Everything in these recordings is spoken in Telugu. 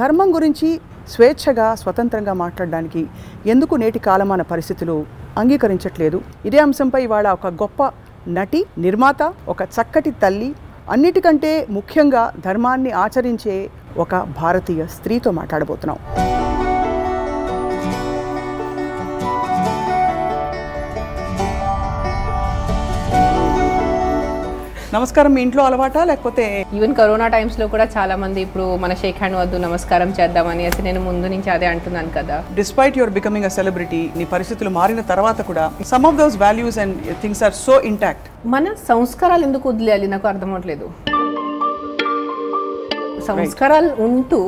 ధర్మం గురించి స్వేచ్ఛగా స్వతంత్రంగా మాట్లాడడానికి ఎందుకు నేటి కాలమాన పరిస్థితులు అంగీకరించట్లేదు? ఇదే అంశంపై ఇవాళ ఒక గొప్ప నటి నిర్మాత ఒక చక్కటి తల్లి అన్నిటికంటే ముఖ్యంగా ధర్మాన్ని ఆచరించే ఒక భారతీయ స్త్రీతో మాట్లాడబోతున్నాం. నమస్కారం మీ ఇంట్లో అలవాటా లేకపోతే? ఈవెన్ కరోనా టైమ్స్లో కూడా చాలా మంది ఇప్పుడు మన షేక్ హ్యాండ్ వద్దు నమస్కారం చేద్దామని అనేసి నేను ముందు నుంచి అదే అంటున్నాను కదా. Despite your becoming a celebrity నీ పరిస్థితులు మారిన తర్వాత కూడా some of those values and things are so intact మన సంస్కారాలు ఎందుకు వదిలేయాలి? నాకు అర్థం అవట్లేదు సంస్కారాలు ఉంటూ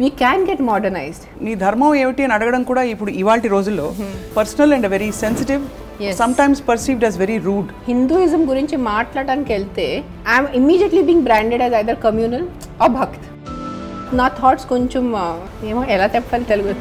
వీ క్యాన్ గెట్ మోడర్నైజ్డ్ నీ ధర్మం ఏమిటి అని అడగడం కూడా ఇప్పుడు ఇవాళ రోజుల్లో personal and very sensitive Yes. Sometimes perceived as very rude Hinduism గురించి మాట్లాడడానికి వెళ్తే I'm immediately being branded as either communal or bhakt నా థాట్స్ కొంచెం ఏమో ఎలా చెప్పాలి తెలుగు?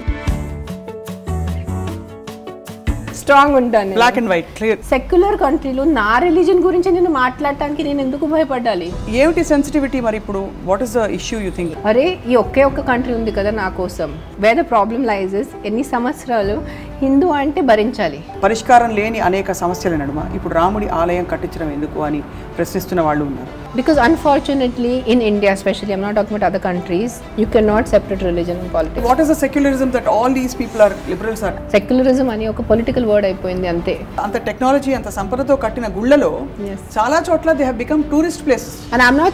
స్ట్రాంగ్ ఉంటాను. Black and white clear secular కంట్రీలో నా రిలీజన్ గురించి నేను మాట్లాడటానికి నేను ఎందుకు భయపడాలి? ఏమిటి సెన్సిటివిటీ మరి ఇప్పుడు? What is the issue you think అరే ఈ ఒకే ఒక్క కంట్రీ ఉంది కదా నా కోసం. వేద ప్రాబ్లం లైజెస్ ఎన్ని సంవత్సరాలు హిందూ అంటే భరించాలి పరిష్కారం లేని అనేక సమస్యల నడుమ ఇప్పుడు రాముడి ఆలయం కట్టించడం ఎందుకు అని ప్రశ్నిస్తున్న వాళ్ళు ఉన్నారు because unfortunately in India specially I'm not talking other countries you can not separate religion and politics what is the secularism that all these people are liberals are secularism అని ఒక పొలిటికల్ వర్డ్ అయిపోయింది అంతే అంత టెక్నాలజీ అంత సంపదతో కట్టిన గుళ్ళలో. చాలా చోట్ల they have become tourist places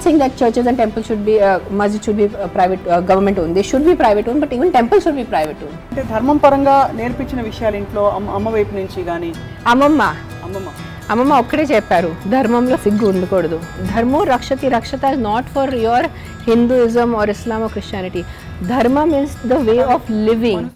saying that churches and temples should be, uh, masjid should be uh, private, uh, government owned. They should be private owned, but even temples should be private owned. అంటే ధర్మం పరంగా నేర్పించిన విషయాలు ఇంట్లో అమ్మ వైపు నుంచి కానీ అమ్మమ్మ. అమ్మమ్మ. అమ్మమ్మ ఒక్కడే చెప్పారు ధర్మంలో సిగ్గు ఉండకూడదు. ధర్మో రక్షతి రక్షత not for your Hinduism or Islam or Christianity ధర్మం is the way of living